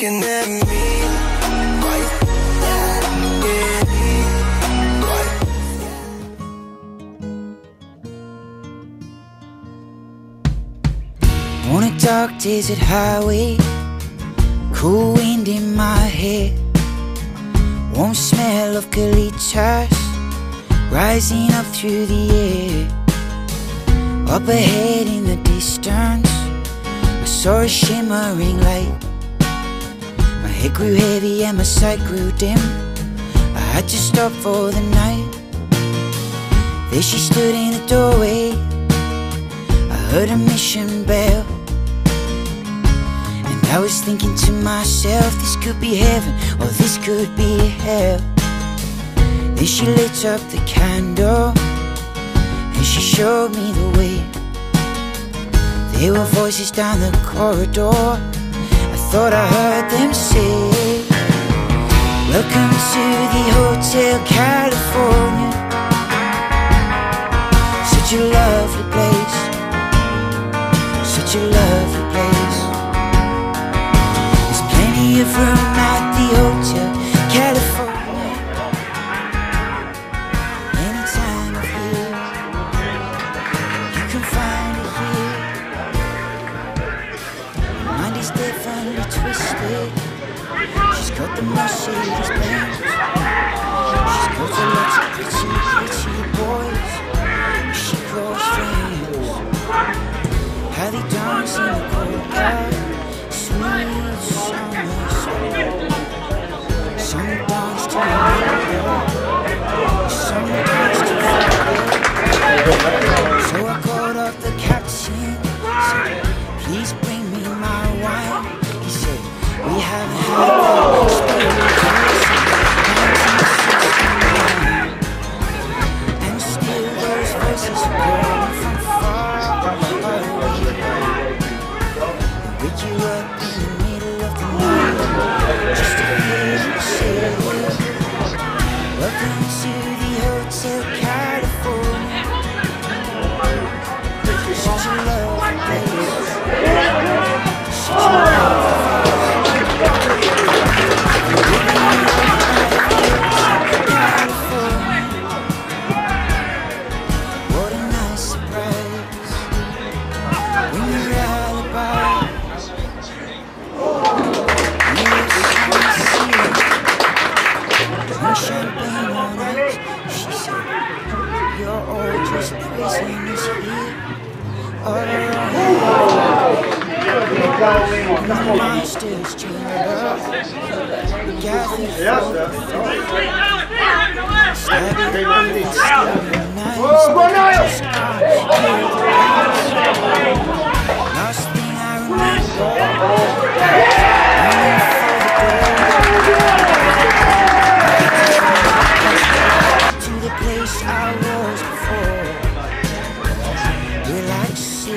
looking at me? On a dark desert highway, cool wind in my hair, warm smell of colitas rising up through the air. Up ahead in the distance, I saw a shimmering light. Head grew heavy and my sight grew dim. I had to stop for the night. There she stood in the doorway. I heard a mission bell. And I was thinking to myself, this could be heaven or this could be hell. Then she lit up the candle and she showed me the way. There were voices down the corridor. Thought I heard them say, Welcome to the Hotel California. Such a lovely place. Such a lovely place. There's plenty of room She's got the Benz. She's lot of pretty, pretty boys. She friends. How they dance in the cold dark, sweet summer sun. Some dance to the those voices monster's chamber. Gathered for the Relax,